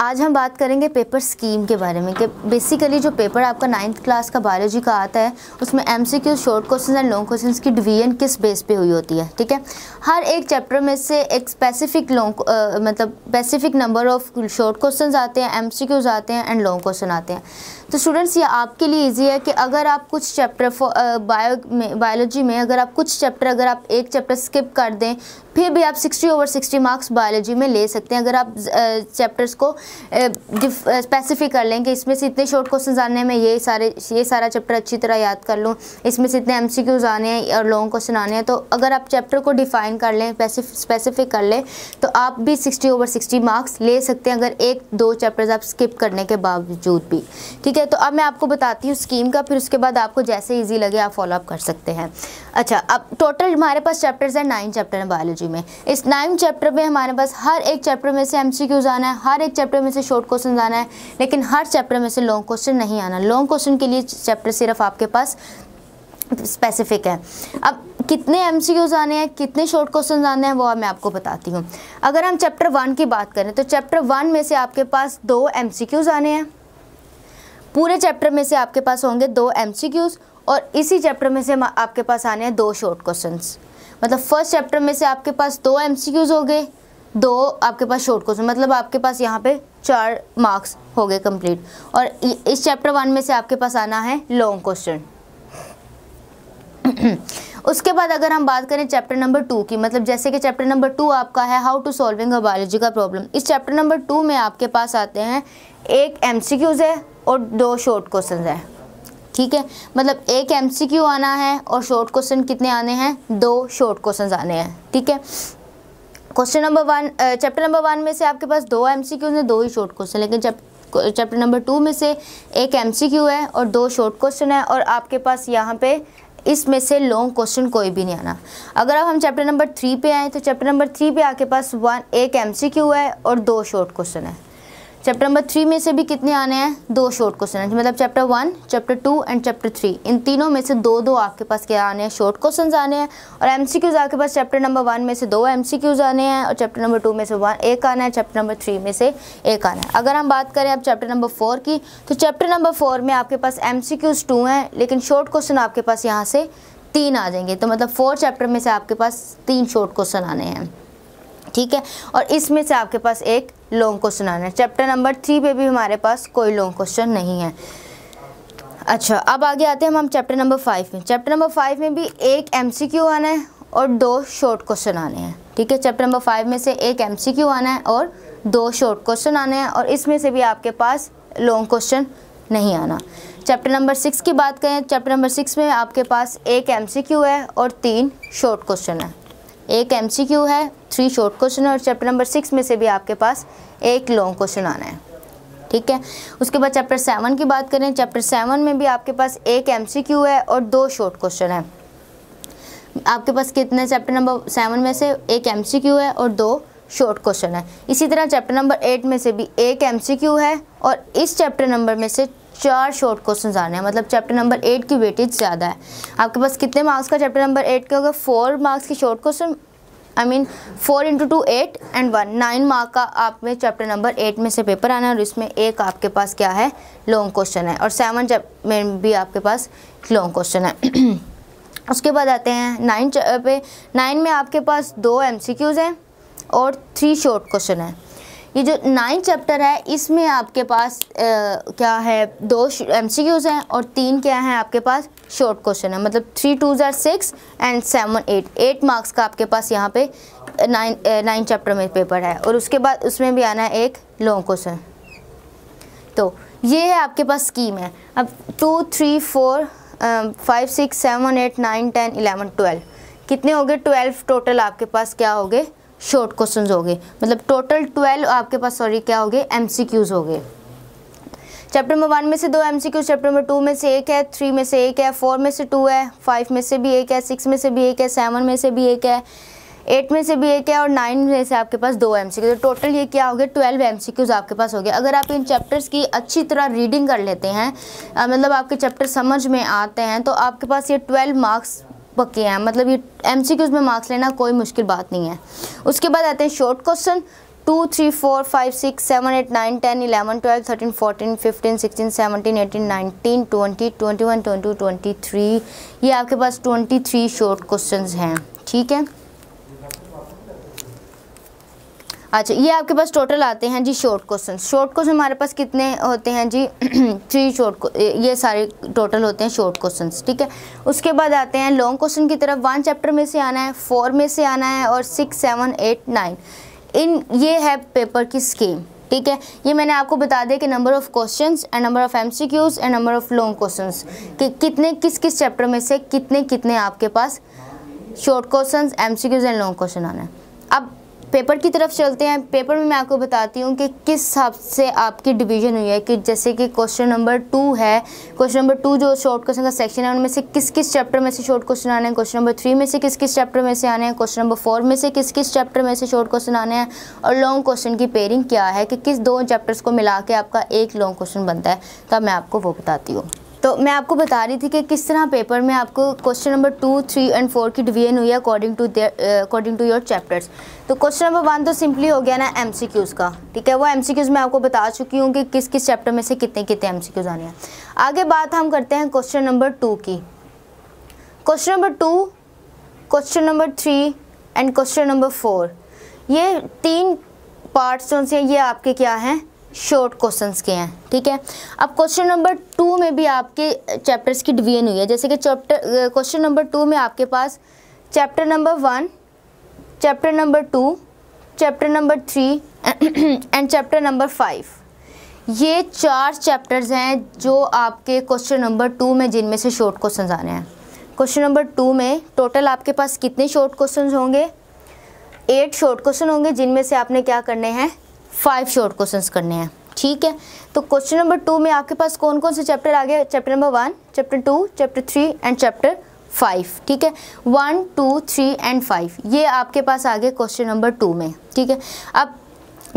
आज हम बात करेंगे पेपर स्कीम के बारे में कि बेसिकली जो पेपर आपका नाइन्थ क्लास का बायोलॉजी का आता है, उसमें M C MCQ short question and long question की डिवीज़न किस बेस पे हुई होती है, ठीक है? हर एक चैप्टर में से एक स्पेसिफिक लॉन्ग मतलब specific number of short question आते हैं एम सी क्यूज़ आते हैं एंड लॉन्ग क्वेश्चन आते हैं। तो स्टूडेंट्स ये आपके लिए ईजी है कि अगर आप कुछ चैप्टर बायो में बायोलॉजी में अगर आप कुछ चैप्टर अगर आप एक चैप्टर स्किप कर दें, फिर भी आप 60 ओवर 60 मार्क्स बायोलॉजी में ले सकते हैं। अगर आप चैप्टर्स को स्पेसिफिक कर लें कि इसमें से इतने शॉर्ट क्वेश्चन आने में ये सारे, ये सारा चैप्टर अच्छी तरह याद कर लूँ। इसमें से इतने एम आने हैं और लॉन्ग क्वेश्चन आने हैं। तो अगर आप चैप्टर को डिफाइन कर लें स्पेसिफिक कर लें तो आप भी सिक्सटी ओवर सिक्सटी मार्क्स ले सकते हैं अगर एक, दो चैप्टर्स आप स्किप करने के बावजूद भी। ठीक है? तो अब मैं आपको बताती हूँ स्कीम का, फिर उसके बाद आपको जैसे ईजी लगे आप फॉलोअप कर सकते हैं। अच्छा अब टोटल हमारे पास चैप्टर्स हैं नाइन चैप्टर हैं बायोलॉजी में। इस नाइन चैप्टर में हमारे पास हर एक चैप्टर में से एमसीक्यूज आना है हर एक चैप्टर में से शॉर्ट क्वेश्चन आना है, लेकिन हर चैप्टर में से लॉन्ग क्वेश्चन नहीं आना। लॉन्ग क्वेश्चन के लिए चैप्टर सिर्फ़ आपके पास स्पेसिफिक है। अब कितने एम आने हैं, कितने शॉर्ट क्वेश्चन आने हैं, वो मैं आपको बताती हूँ। अगर हम चैप्टर वन की बात करें तो चैप्टर वन में से आपके पास दो एम आने हैं। पूरे चैप्टर में से आपके पास होंगे दो एम और इसी चैप्टर में से आपके पास आने हैं दो शॉर्ट क्वेश्चंस मतलब फ़र्स्ट चैप्टर में से आपके पास दो एम हो गए दो आपके पास शॉर्ट क्वेश्चन मतलब आपके पास यहाँ पे चार मार्क्स हो गए कंप्लीट और इस चैप्टर वन में से आपके पास आना है लॉन्ग क्वेश्चन उसके बाद अगर हम बात करें चैप्टर नंबर टू की मतलब जैसे कि चैप्टर नंबर टू आपका है how to solving a biology का प्रॉब्लम इस चैप्टर नंबर टू में आपके पास आते हैं, एक एम है और दो शॉर्ट क्वेश्चन है। ठीक है? मतलब एक एम आना है और शॉर्ट क्वेश्चन कितने आने हैं? दो शॉर्ट क्वेश्चन आने हैं। ठीक है? Question number one chapter number one में से आपके पास दो एम सी हैं, दो ही शॉर्ट क्वेश्चन लेकिन चैप्टर नंबर टू में से एक एम सी क्यू है और दो शॉर्ट क्वेश्चन है और आपके पास यहाँ पे इसमें से लॉन्ग क्वेश्चन कोई भी नहीं आना। अगर अब हम चैप्टर नंबर थ्री पे आए तो चैप्टर नंबर थ्री पे आपके पास वन एक एम सी क्यू है और दो शॉर्ट क्वेश्चन है। चैप्टर नंबर थ्री में से भी कितने आने हैं? दो शॉर्ट क्वेश्चन मतलब chapter one chapter two and chapter three इन तीनों में से दो दो आपके पास क्या आने हैं? शॉर्ट क्वेश्चन आने हैं। और एम आपके पास चैप्टर नंबर वन में से दो एम आने हैं और चैप्टर नंबर टू में से वन एक आना है। चैप्टर नंबर थ्री में से एक आना है। अगर हम बात करें अब चैप्टर नंबर फोर की तो चैप्टर नंबर फोर में आपके पास एम टू हैं, लेकिन शॉर्ट क्वेश्चन आपके पास यहाँ से तीन आ जाएँगे। तो मतलब फोर चैप्टर में से आपके पास तीन शॉर्ट क्वेश्चन आने हैं। ठीक है? और इसमें से आपके पास एक लॉन्ग क्वेश्चन आना है। चैप्टर नंबर थ्री पे भी हमारे पास कोई लॉन्ग क्वेश्चन नहीं है। अच्छा अब आगे आते हैं हम चैप्टर नंबर फाइव में। चैप्टर नंबर फाइव में भी एक एमसीक्यू आना है और दो शॉर्ट क्वेश्चन आने हैं। ठीक है? चैप्टर नंबर फाइव में से एक एमसीक्यू आना है और दो शॉर्ट क्वेश्चन आने हैं और इसमें से भी आपके पास लॉन्ग क्वेश्चन नहीं आना। चैप्टर नंबर सिक्स की बात करें चैप्टर नंबर सिक्स में आपके पास एक एमसीक्यू है और तीन शॉर्ट क्वेश्चन है। एक एमसीक्यू है थ्री शॉर्ट क्वेश्चन और चैप्टर नंबर सिक्स में से भी आपके पास एक लॉन्ग क्वेश्चन आना है। ठीक है? उसके बाद चैप्टर सेवन की बात करें चैप्टर सेवन में भी आपके पास एक एमसीक्यू है और दो शॉर्ट क्वेश्चन है। आपके पास कितने चैप्टर नंबर सेवन में से एक एमसीक्यू है और दो शॉर्ट क्वेश्चन है। इसी तरह चैप्टर नंबर एट में से भी एक एमसीक्यू है और इस चैप्टर नंबर में से चार शॉर्ट क्वेश्चन आने हैं। मतलब चैप्टर नंबर एट की वेटेज ज़्यादा है। आपके पास कितने मार्क्स का चैप्टर नंबर एट के होगा? फोर मार्क्स की short question I mean four into two eight and one nine mark का आप में चैप्टर नंबर एट में से पेपर आना है और इसमें एक आपके पास क्या है? लॉन्ग क्वेश्चन है। और सेवन में भी आपके पास लॉन्ग क्वेश्चन है। उसके बाद आते हैं। नाइन पे नाइन में आपके पास दो एम हैं और थ्री शॉर्ट क्वेश्चन है। ये जो नाइन चैप्टर है इसमें आपके पास आ, क्या है दो एम हैं और तीन क्या हैं आपके पास? शॉर्ट क्वेश्चन है। मतलब three two tsar six and seven eight eight marks का आपके पास यहाँ पे नाइन नाइन चैप्टर में पेपर है। और उसके बाद उसमें भी आना है एक लॉन्ग क्वेश्चन तो ये है आपके पास स्कीम है। अब two three four five six seven eight nine ten eleven twelve कितने हो गए? ट्वेल्व टोटल आपके पास क्या हो गए? शॉर्ट क्वेश्चन हो गए मतलब टोटल ट्वेल्व आपके पास सॉरी क्या हो गए एम हो गए चैप्टर नंबर वन में से दो एम चैप्टर नंबर टू में से एक है थ्री में से एक है फोर में से टू है फाइव में से भी एक है सिक्स में से भी एक है सेवन में से भी एक है एट में से भी एक है और नाइन में से आपके पास दो एम तो टोटल ये क्या हो गया ट्वेल्व एम आपके पास हो गए अगर आप इन चैप्टर्स की अच्छी तरह रीडिंग कर लेते हैं मतलब आपके चैप्टर समझ में आते हैं तो आपके पास ये ट्वेल्व मार्क्स पक्के हैं। मतलब ये एम में मार्क्स लेना कोई मुश्किल बात नहीं है। उसके बाद आते हैं short question two three four five six seven eight nine ten eleven twelve thirteen fourteen fifteen sixteen seventeen eighteen nineteen twenty twenty one twenty two twenty three ये आपके पास ट्वेंटी थ्री शॉर्ट क्वेश्चन हैं। ठीक है? अच्छा ये आपके पास total आते हैं जी शॉर्ट क्वेश्चन शॉर्ट क्वेश्चन हमारे पास कितने होते हैं जी? थ्री शॉर्ट ये सारे टोटल होते हैं शॉर्ट क्वेश्चन ठीक है? उसके बाद आते हैं लॉन्ग क्वेश्चन की तरफ़. वन चैप्टर में से आना है फोर में से आना है और सिक्स सेवन एट नाइन इन, ये है पेपर की स्कीम ठीक है? ये मैंने आपको बता दिया कि number of questions and number of MCQs and number of long questions कि कितने, किस किस चैप्टर में से कितने कितने आपके पास short questions MCQs and long question आना है? अब पेपर की तरफ़ चलते हैं। पेपर में मैं आपको बताती हूँ कि किस हिसाब से आपकी डिवीज़न हुई है कि जैसे कि क्वेश्चन नंबर टू है। क्वेश्चन नंबर टू जो शॉर्ट क्वेश्चन का सेक्शन है, उनमें से किस किस चैप्टर में से शॉर्ट क्वेश्चन आने हैं? क्वेश्चन नंबर थ्री में से किस किस चैप्टर में से आने हैं? क्वेश्चन नंबर फोर में से किस किस चैप्टर में से शॉर्ट क्वेश्चन आने हैं? और लॉन्ग क्वेश्चन की पेयरिंग क्या है कि किस दो चैप्टर्स को मिला के आपका एक लॉन्ग क्वेश्चन बनता है? तब मैं आपको वो बताती हूँ। तो मैं आपको बता रही थी कि किस तरह पेपर में आपको question number two three and four की डिवीज़न हुई है according to according to your chapters तो क्वेश्चन नंबर वन तो सिंपली हो गया ना एम का। ठीक है, वो एम मैं आपको बता चुकी हूँ कि किस किस चैप्टर में से कितने कितने एम आने हैं। आगे बात हम करते हैं क्वेश्चन नंबर टू की। Question number two question number three and question number four ये तीन पार्ट्स जो से ये आपके क्या हैं? शॉर्ट क्वेश्चंस के हैं, ठीक है? अब क्वेश्चन नंबर टू में भी आपके चैप्टर्स की डिवीज़न हुई है। जैसे कि चैप्टर क्वेश्चन नंबर टू में आपके पास chapter number one chapter number two chapter number three and chapter number five ये चार चैप्टर्स हैं जो आपके क्वेश्चन नंबर टू में, जिनमें से शॉर्ट क्वेश्चन आने हैं। क्वेश्चन नंबर टू में टोटल आपके पास कितने शॉर्ट क्वेश्चन होंगे? एट शॉर्ट क्वेश्चन होंगे, जिनमें से आपने क्या करने हैं? फाइव शॉर्ट क्वेश्चंस करने हैं, ठीक है? तो क्वेश्चन नंबर टू में आपके पास कौन कौन से चैप्टर आ गए? Chapter number one chapter two chapter three and chapter five ठीक है? One two three and five ये आपके पास आ गए क्वेश्चन नंबर टू में, ठीक है? अब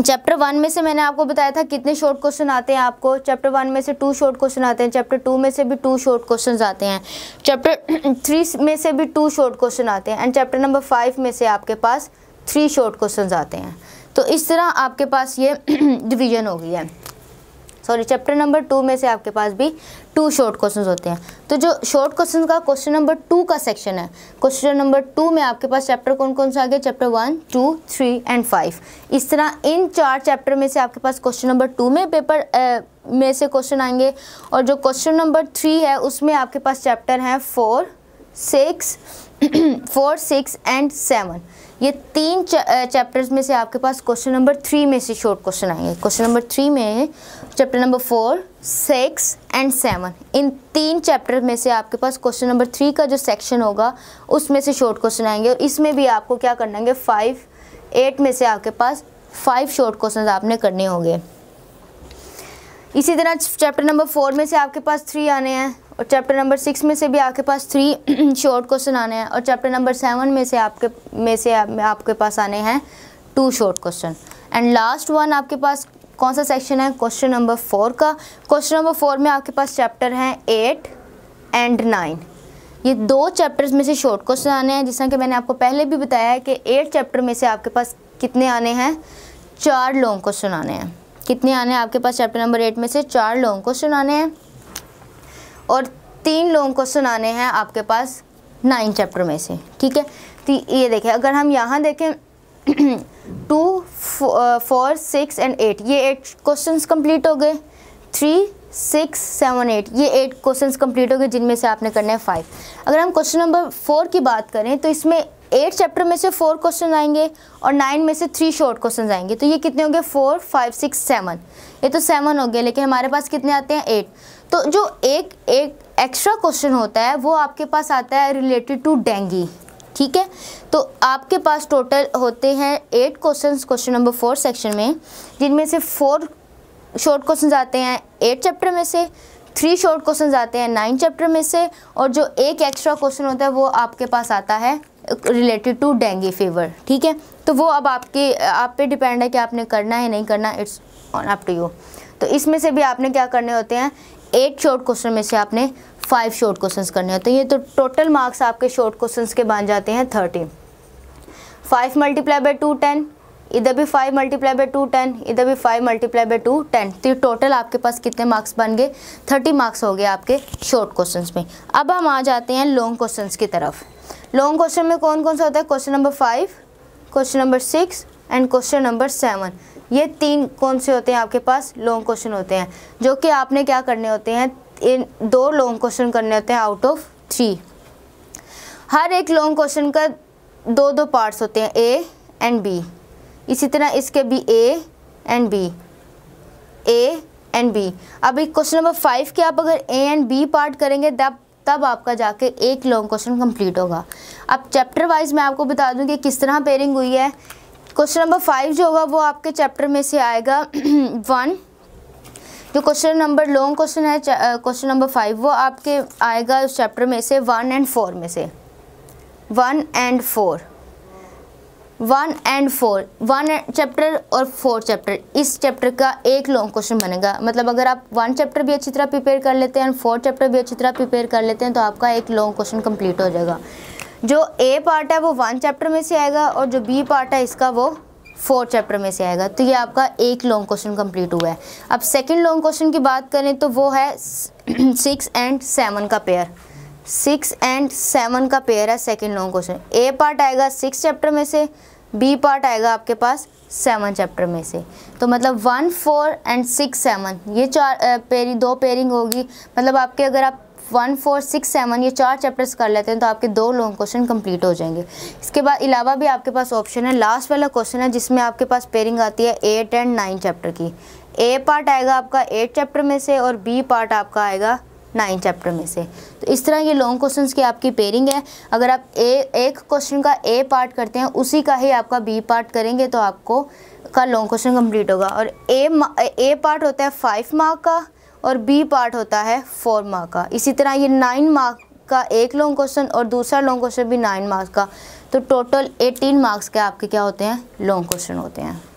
चैप्टर वन में से मैंने आपको बताया था कितने शॉर्ट क्वेश्चन आते हैं आपको। चैप्टर वन में से टू शॉर्ट क्वेश्चन आते हैं चैप्टर टू में से भी टू शॉर्ट क्वेश्चन आते हैं। चैप्टर थ्री में से भी टू शॉर्ट क्वेश्चन आते हैं एंड चैप्टर नंबर फाइव में से आपके पास थ्री शॉर्ट क्वेश्चन आते हैं। तो इस तरह आपके पास ये डिवीज़न हो गई है। सॉरी चैप्टर नंबर टू में से आपके पास भी टू शॉर्ट क्वेश्चंस होते हैं। तो जो शॉर्ट क्वेश्चन का क्वेश्चन नंबर टू का सेक्शन है क्वेश्चन नंबर टू में आपके पास चैप्टर कौन कौन सा आ गया chapter one two three and five इस तरह इन चार चैप्टर में से आपके पास क्वेश्चन नंबर टू में पेपर आ, में से क्वेश्चन आएँगे। और जो क्वेश्चन नंबर थ्री है उसमें आपके पास चैप्टर हैं four six four, six and seven. ये तीन चैप्टर्स में से आपके पास क्वेश्चन नंबर थ्री में से शॉर्ट क्वेश्चन आएँगे। क्वेश्चन नंबर थ्री में chapter number four, six and seven. इन तीन चैप्टर में से आपके पास क्वेश्चन नंबर थ्री का जो सेक्शन होगा, उसमें से शॉर्ट क्वेश्चन आएँगे और इसमें भी आपको क्या करना है, फाइव, एट में से आपके पास फाइव शॉर्ट क्वेश्चन आपने करने होंगे। इसी तरह चैप्टर नंबर फोर में से आपके पास थ्री आने हैं। और चैप्टर नंबर सिक्स में से भी आपके पास थ्री शॉर्ट क्वेश्चन आने हैं और चैप्टर नंबर सेवन में से आपके में से आप, आपके पास आने हैं two short question and last one आपके पास कौन सा सेक्शन है? क्वेश्चन नंबर फोर का. क्वेश्चन नंबर फोर में आपके पास चैप्टर हैं एट एंड नाइन ये दो चैप्टर्स में से शॉर्ट क्वेश्चन आने हैं जिस कि मैंने आपको पहले भी बताया है कि एट चैप्टर में से आपके पास कितने आने हैं? चार लॉन्ग क्वेश्चन आने हैं. कितने आने हैं आपके पास चैप्टर नंबर एट में से? चार लॉन्ग क्वेश्चन आने हैं. और तीन लॉन्ग क्वेश्चन आने हैं आपके पास नाइन चैप्टर में से, ठीक है? तो ये देखें, अगर हम यहाँ देखें two four six and eight ये एट क्वेश्चंस कंप्लीट हो गए। थ्री सिक्स सेवन एट ये एट क्वेश्चंस कंप्लीट हो गए, जिनमें से आपने करने हैं फाइव अगर हम क्वेश्चन नंबर फोर की बात करें तो इसमें एट चैप्टर में से फोर क्वेश्चन आएँगे और नाइन में से थ्री शॉर्ट क्वेश्चन आएँगे। तो ये कितने होंगे? फोर फाइव सिक्स सेवन ये तो सेवन हो गए, लेकिन हमारे पास कितने आते हैं? एट तो जो एक एक एक्स्ट्रा क्वेश्चन होता है, वो आपके पास आता है रिलेटेड टू डेंगी ठीक है? तो आपके पास टोटल होते हैं eight question question number four section में, जिनमें से फोर शॉर्ट क्वेश्चन आते हैं एट चैप्टर में से थ्री शॉर्ट क्वेश्चन आते हैं नाइन चैप्टर में से, और जो एक एक्स्ट्रा क्वेश्चन होता है, वो आपके पास आता है रिलेटेड टू डेंगी फीवर ठीक है? तो वो अब आपके, आप पे डिपेंड है कि आपने करना है, नहीं करना it's on up to you तो इसमें से भी आपने क्या करने होते हैं? एट शॉर्ट क्वेश्चन में से आपने फाइव शॉर्ट क्वेश्चन करने हैं। ये तो टोटल मार्क्स आपके शॉर्ट क्वेश्चन के बन जाते हैं thirty five multiply by two ten इधर भी five multiply by two ten इधर भी five multiply by two ten तो ये टोटल आपके पास कितने मार्क्स बन गए? थर्टी मार्क्स हो गए आपके शॉर्ट क्वेश्चन में। अब हम आ जाते हैं लॉन्ग क्वेश्चन की तरफ़। लॉन्ग क्वेश्चन में कौन कौन सा होता है? Question number five question number six and question number seven ये तीन कौन से होते हैं आपके पास? लॉन्ग क्वेश्चन होते हैं। जो कि आपने क्या करने होते हैं? इन दो लॉन्ग क्वेश्चन करने होते हैं आउट ऑफ़ थ्री हर एक लॉन्ग क्वेश्चन का दो दो पार्ट्स होते हैं ए एंड बी इसी तरह इसके भी A and B A and B अब एक क्वेश्चन नंबर फाइव के आप अगर ए एंड बी पार्ट करेंगे, तब तब आपका जाके एक लॉन्ग क्वेश्चन कंप्लीट होगा। अब चैप्टर वाइज मैं आपको बता दूँ कि किस तरह पेयरिंग हुई है। क्वेश्चन नंबर फाइव जो होगा वो आपके चैप्टर में से आएगा। वन, जो क्वेश्चन नंबर, लॉन्ग क्वेश्चन है क्वेश्चन नंबर फाइव, वो आपके आएगा उस चैप्टर में से, वन एंड फोर में से। One and four. One and four, one chapter और फोर चैप्टर, इस चैप्टर का एक लॉन्ग क्वेश्चन बनेगा। मतलब अगर आप वन चैप्टर भी अच्छी तरह प्रिपेयर कर लेते हैं और फोर चैप्टर भी अच्छी तरह प्रिपेयर कर लेते हैं तो आपका एक लॉन्ग क्वेश्चन कंप्लीट हो जाएगा। जो ए पार्ट है, वो वन चैप्टर में से आएगा और जो बी पार्ट है, इसका वो फोर चैप्टर में से आएगा। तो ये आपका एक लॉन्ग क्वेश्चन कंप्लीट हुआ है। अब सेकंड लॉन्ग क्वेश्चन की बात करें तो वो है सिक्स एंड सेवन का पेयर सिक्स एंड सेवन का पेयर है second long question A part आएगा सिक्स चैप्टर में से बी पार्ट आएगा आपके पास सेवन चैप्टर में से। तो मतलब one four and six seven ये चार पेरी दो पेयरिंग होगी। मतलब आपके अगर आप वन फोर सिक्स सेवन, ये चार चैप्टर्स कर लेते हैं तो आपके दो लॉन्ग क्वेश्चन कंप्लीट हो जाएँगे। इसके बाद अलावा भी आपके पास ऑप्शन है। लास्ट वाला क्वेश्चन है जिसमें आपके पास पेयरिंग आती है एट एंड नाइन चैप्टर की। ए पार्ट आएगा आपका एट चैप्टर में से और बी पार्ट आपका आएगा नाइन चैप्टर में से। तो इस तरह ये लॉन्ग क्वेश्चन की आपकी पेयरिंग है। अगर आप ए एक क्वेश्चन का ए पार्ट करते हैं, उसी का ही आपका बी पार्ट करेंगे तो आपको का लॉन्ग क्वेश्चन कंप्लीट होगा। और ए ए पार्ट होता है फाइव मार्क का और बी पार्ट होता है फोर मार्क का। इसी तरह ये नाइन मार्क का एक लॉन्ग क्वेश्चन और दूसरा लॉन्ग क्वेश्चन भी नाइन मार्क्स का। तो टोटल एटीन मार्क्स के आपके क्या होते हैं? लॉन्ग क्वेश्चन होते हैं।